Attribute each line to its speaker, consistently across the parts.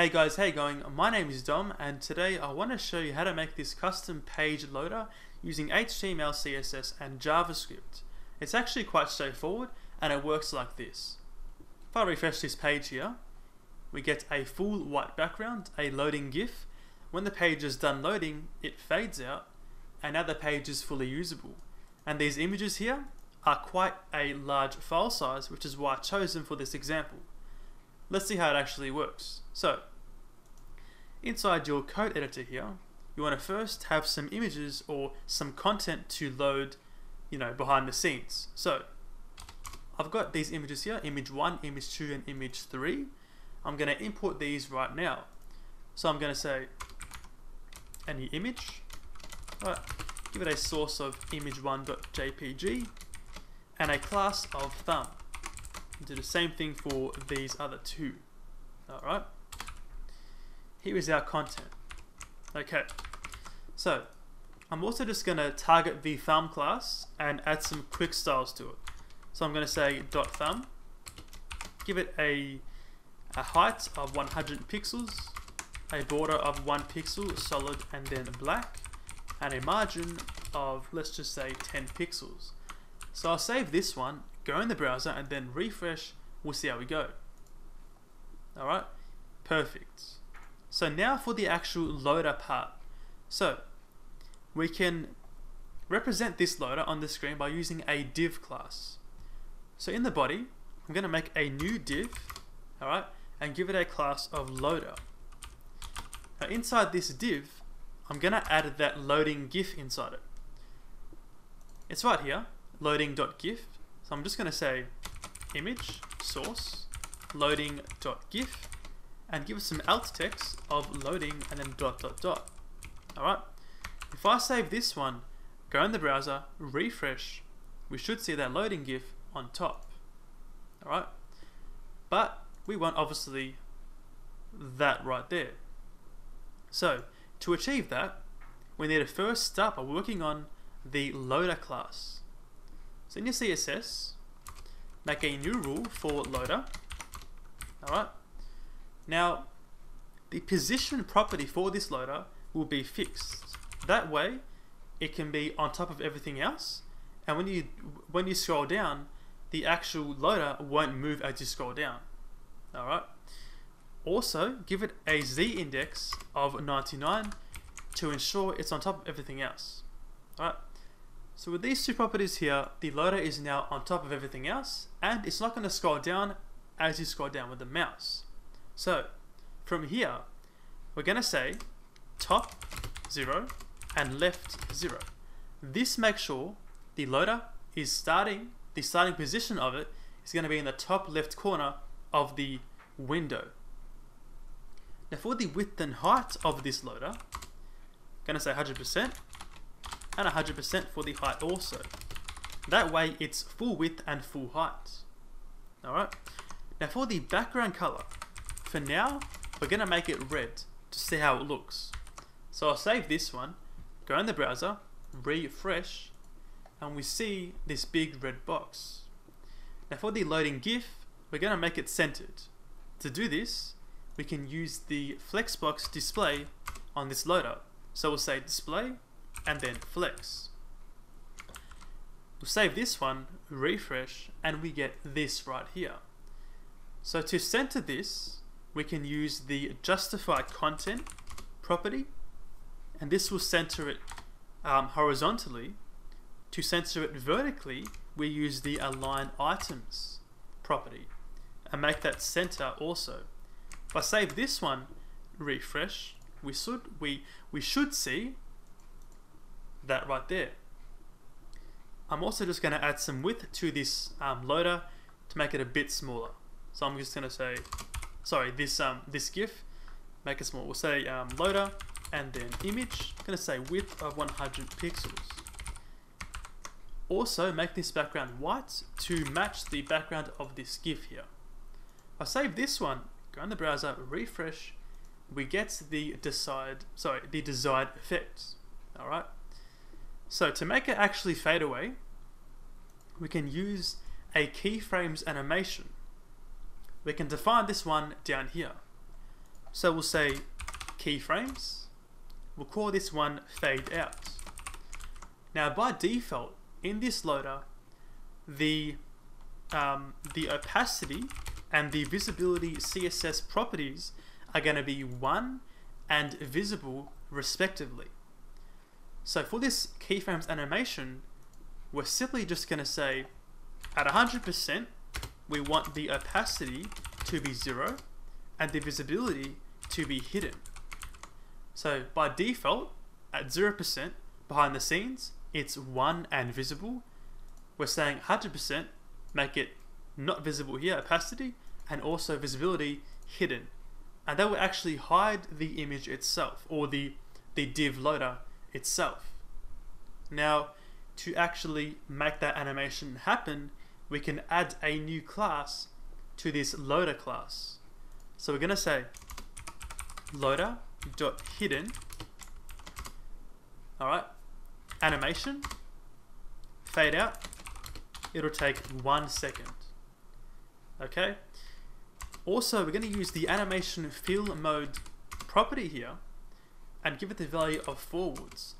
Speaker 1: Hey guys, hey going? My name is Dom and today I want to show you how to make this custom page loader using HTML, CSS and JavaScript. It's actually quite straightforward and it works like this. If I refresh this page here, we get a full white background, a loading GIF. When the page is done loading, it fades out and now the page is fully usable. And these images here are quite a large file size, which is why I chose them for this example. Let's see how it actually works. So, inside your code editor here, you want to first have some images or some content to load, you know, behind the scenes. So, I've got these images here, image 1, image 2, and image 3. I'm going to import these right now. So I'm going to say any image, right, give it a source of image1.jpg and a class of thumb do the same thing for these other two. Alright. Here is our content. Okay. So, I'm also just going to target the thumb class and add some quick styles to it. So I'm going to say dot thumb, give it a, a height of 100 pixels, a border of 1 pixel solid and then black, and a margin of let's just say 10 pixels. So I'll save this one go in the browser and then refresh, we'll see how we go. Alright, perfect. So now for the actual loader part. So we can represent this loader on the screen by using a div class. So in the body, I'm going to make a new div, alright, and give it a class of loader. Now inside this div, I'm going to add that loading GIF inside it. It's right here, loading.gif, so I'm just going to say image source loading.gif and give us some alt text of loading and then dot dot dot. Alright, if I save this one, go in the browser, refresh, we should see that loading GIF on top. Alright, but we want obviously that right there. So to achieve that, we need to first start by working on the loader class. So in your CSS, make a new rule for loader. Alright. Now, the position property for this loader will be fixed. That way, it can be on top of everything else. And when you when you scroll down, the actual loader won't move as you scroll down. Alright. Also, give it a z index of 99 to ensure it's on top of everything else. Alright. So with these two properties here, the loader is now on top of everything else, and it's not going to scroll down as you scroll down with the mouse. So from here, we're going to say top 0 and left 0. This makes sure the loader is starting, the starting position of it is going to be in the top left corner of the window. Now for the width and height of this loader, I'm going to say 100%, and 100% for the height also. That way it's full width and full height. Alright, now for the background color, for now we're going to make it red to see how it looks. So I'll save this one, go in the browser, refresh, and we see this big red box. Now for the loading GIF, we're going to make it centered. To do this, we can use the Flexbox display on this loader. So we'll say display and then flex. We'll save this one, refresh, and we get this right here. So to center this, we can use the justify content property, and this will center it um, horizontally. To center it vertically, we use the align items property and make that center also. If I save this one, refresh, we should we we should see that right there. I'm also just going to add some width to this um, loader to make it a bit smaller. So I'm just going to say, sorry, this um, this GIF, make it small. We'll say um, loader and then image. I'm going to say width of 100 pixels. Also, make this background white to match the background of this GIF here. I save this one, go in the browser, refresh, we get the desired, sorry, the desired effect. All right. So to make it actually fade away, we can use a keyframes animation. We can define this one down here. So we'll say keyframes. We'll call this one fade out. Now by default, in this loader, the um, the opacity and the visibility CSS properties are going to be 1 and visible respectively. So for this keyframes animation, we're simply just going to say at 100% we want the opacity to be 0 and the visibility to be hidden. So by default, at 0% behind the scenes, it's 1 and visible. We're saying 100% make it not visible here, opacity, and also visibility hidden. And that will actually hide the image itself, or the, the div loader itself. Now, to actually make that animation happen, we can add a new class to this loader class. So we're going to say loader dot hidden all right animation fade out. It'll take one second. Okay. Also we're going to use the animation fill mode property here and give it the value of forwards.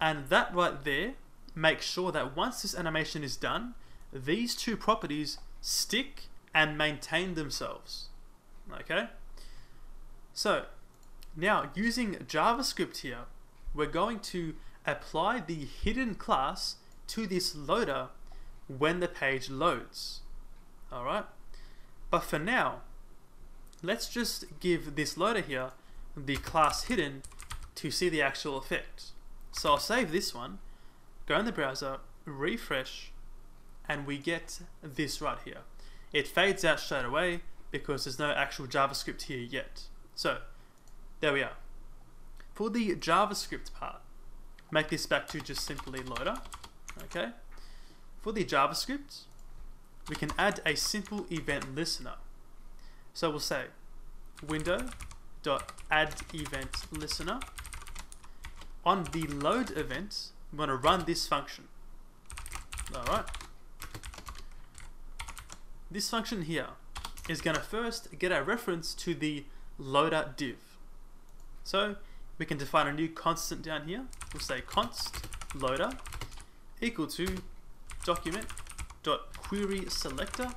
Speaker 1: And that right there makes sure that once this animation is done these two properties stick and maintain themselves okay so now using JavaScript here we're going to apply the hidden class to this loader when the page loads. Alright? But for now, let's just give this loader here the class hidden to see the actual effect. So I'll save this one, go in the browser, refresh, and we get this right here. It fades out straight away because there's no actual JavaScript here yet. So, there we are. For the JavaScript part, make this back to just simply loader, okay? For the JavaScript, we can add a simple event listener. So we'll say window dot add event listener. On the load event, we want to run this function. Alright. This function here is going to first get a reference to the loader div. So we can define a new constant down here. We'll say const loader equal to document dot query selector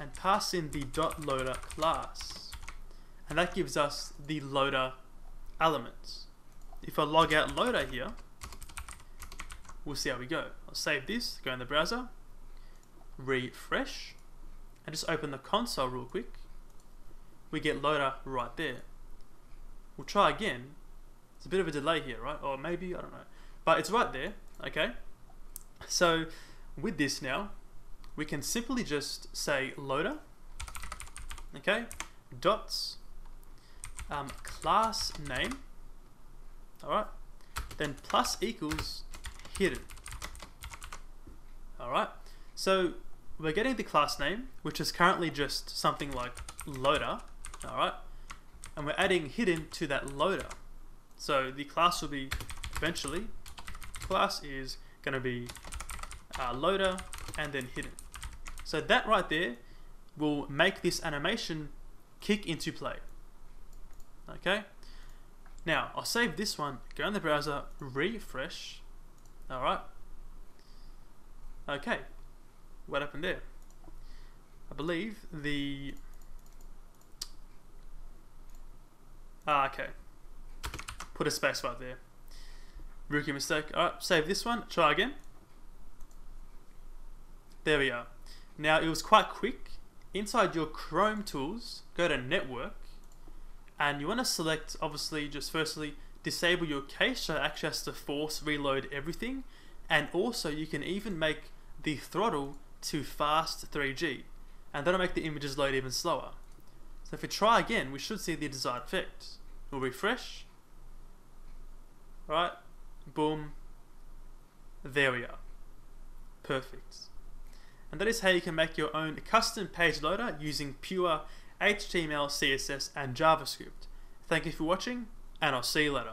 Speaker 1: and pass in the dot loader class. And that gives us the loader elements. If I log out loader here, we'll see how we go. I'll save this, go in the browser, refresh, and just open the console real quick. We get loader right there. We'll try again, it's a bit of a delay here, right? Or maybe, I don't know. But it's right there, okay? So with this now, we can simply just say loader, okay? Dots, um, class name, all right? Then plus equals hidden. All right? So we're getting the class name, which is currently just something like loader, all right? And we're adding hidden to that loader. So the class will be eventually, class is going to be uh, loader and then hidden. So that right there will make this animation kick into play. Okay. Now I'll save this one, go in the browser, refresh. All right. Okay. What happened there? I believe the Ah, okay. Put a space right there. Rookie mistake. Alright, save this one. Try again. There we are. Now, it was quite quick. Inside your Chrome tools, go to Network. And you want to select, obviously, just firstly, disable your cache so it actually has to force reload everything. And also, you can even make the throttle to fast 3G. And that'll make the images load even slower. So if we try again, we should see the desired effect. We'll refresh right? Boom. There we are. Perfect. And that is how you can make your own custom page loader using pure HTML, CSS, and JavaScript. Thank you for watching, and I'll see you later.